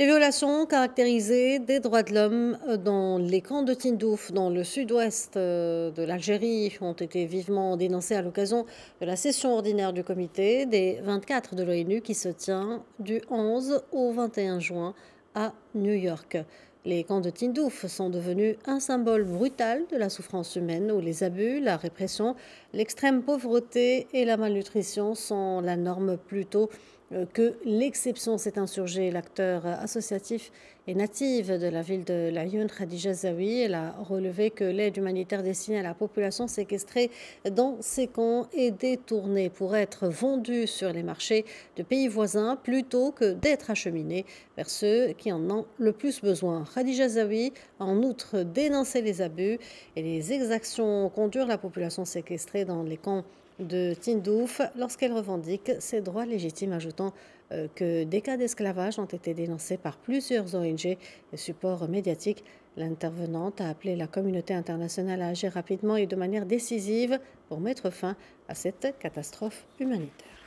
Les violations caractérisées des droits de l'homme dans les camps de Tindouf, dans le sud-ouest euh, de l'Algérie, ont été vivement dénoncées à l'occasion de la session ordinaire du comité des 24 de l'ONU qui se tient du 11 au 21 juin à New York. Les camps de Tindouf sont devenus un symbole brutal de la souffrance humaine où les abus, la répression, l'extrême pauvreté et la malnutrition sont la norme plutôt euh, que l'exception s'est insurgée. L'acteur associatif et native de la ville de Laayoune, Khadija Zawi, a relevé que l'aide humanitaire destinée à la population séquestrée dans ces camps est détournée pour être vendue sur les marchés de pays voisins plutôt que d'être acheminée vers ceux qui en ont le plus besoin. Khadija Zawi a en outre dénoncé les abus et les exactions conduire la population séquestrée dans les camps de Tindouf lorsqu'elle revendique ses droits légitimes, ajoutant euh, que des cas d'esclavage ont été dénoncés par plusieurs ONG et supports médiatiques. L'intervenante a appelé la communauté internationale à agir rapidement et de manière décisive pour mettre fin à cette catastrophe humanitaire.